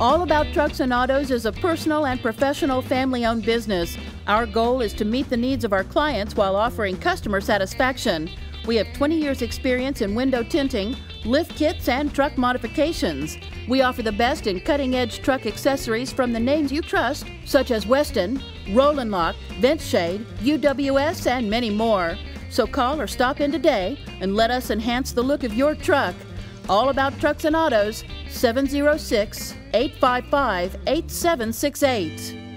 All About Trucks and Autos is a personal and professional family owned business. Our goal is to meet the needs of our clients while offering customer satisfaction. We have 20 years' experience in window tinting, lift kits, and truck modifications. We offer the best in cutting edge truck accessories from the names you trust, such as Westin, Roland Lock, Ventshade, UWS, and many more. So call or stop in today and let us enhance the look of your truck. All About Trucks and Autos, 706 855 8768.